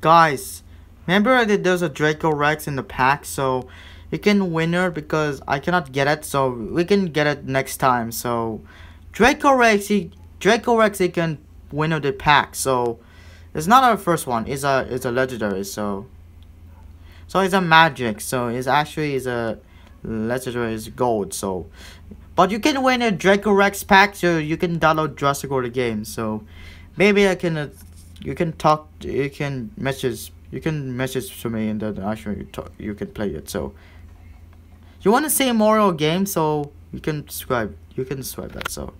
guys, remember that there's a Draco Rex in the pack, so you can win her because I cannot get it, so we can get it next time. So Draco Rex, he Draco Rex, he can win the pack. So it's not our first one. It's a it's a legendary. So so it's a magic. So it's actually is a legendary is gold. So but you can win a Draco Rex pack. So you can download Jurassic World game. So maybe I can. Uh, you can talk. You can message. You can message to me and then actually you, talk, you can play it. So you want to see more game, so you can subscribe. You can subscribe that. So.